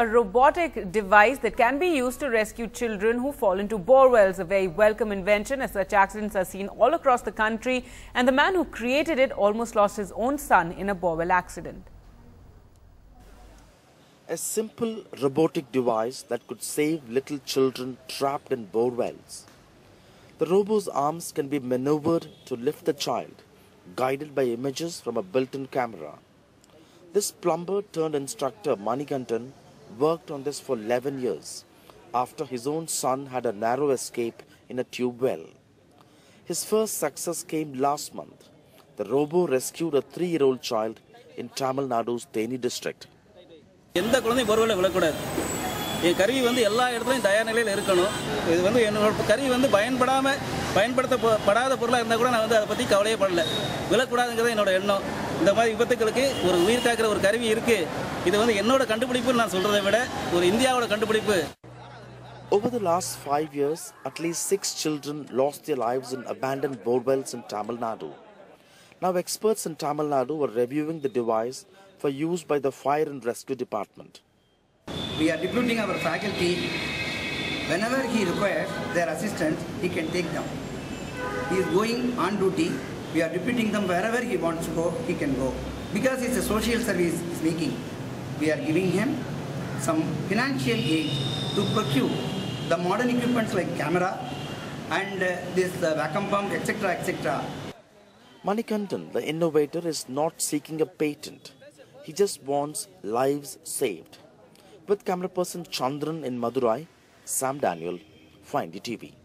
a robotic device that can be used to rescue children who fall into bore wells. A very welcome invention as such accidents are seen all across the country. And the man who created it almost lost his own son in a bore well accident. A simple robotic device that could save little children trapped in bore wells. The robo's arms can be maneuvered to lift the child, guided by images from a built-in camera. This plumber turned instructor Manikandan worked on this for 11 years after his own son had a narrow escape in a tube well. His first success came last month. The robo rescued a three-year-old child in Tamil Nadu's Theni district. எந்த குழந்தையும் பொருவில் விழக்கூடாது என் கருவி வந்து எல்லா இடத்துலையும் தயார் நிலையில் இருக்கணும் இது வந்து என்னோட கருவி வந்து பயன்படாமல் பயன்படுத்தப்படாத பொருளாக இருந்தால் கூட நான் வந்து அதை பற்றி கவலையே படல விழக்கூடாதுங்கிறது என்னோட எண்ணம் இந்த மாதிரி விபத்துக்களுக்கு ஒரு உயிர் காக்கிற ஒரு கருவி இருக்குது இது வந்து என்னோட கண்டுபிடிப்புன்னு நான் சொல்கிறத விட ஒரு இந்தியாவோட கண்டுபிடிப்பு Over the last five years, at least six children lost their lives in abandoned borewells in Tamil Nadu. Now, experts in Tamil Nadu are reviewing the device for use by the Fire and Rescue Department. We are deputing our faculty. Whenever he requires their assistance, he can take them. He is going on duty. we are deputing them wherever he wants to go, he can go. Because it's a social service he's making, we are giving him some financial aid to procure the modern equipments like camera and uh, this uh, vacuum pump, etc., etc. Manikandan, the innovator, is not seeking a patent. He just wants lives saved. With camera person Chandran in Madurai, Sam Daniel, NDTV.